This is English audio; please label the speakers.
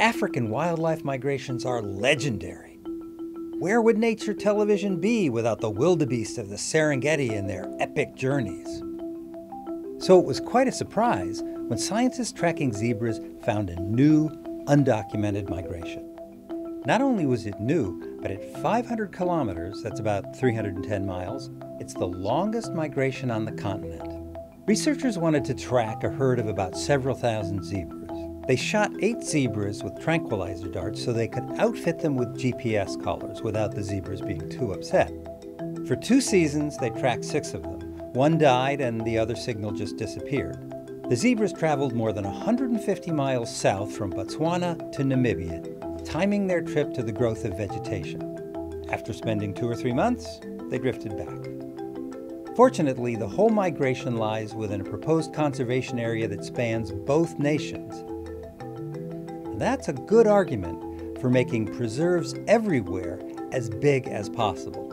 Speaker 1: African wildlife migrations are legendary. Where would nature television be without the wildebeest of the Serengeti and their epic journeys? So it was quite a surprise when scientists tracking zebras found a new, undocumented migration. Not only was it new, but at 500 kilometers, that's about 310 miles, it's the longest migration on the continent. Researchers wanted to track a herd of about several thousand zebras. They shot eight zebras with tranquilizer darts so they could outfit them with GPS collars without the zebras being too upset. For two seasons, they tracked six of them. One died and the other signal just disappeared. The zebras traveled more than 150 miles south from Botswana to Namibia, timing their trip to the growth of vegetation. After spending two or three months, they drifted back. Fortunately, the whole migration lies within a proposed conservation area that spans both nations. That's a good argument for making preserves everywhere as big as possible.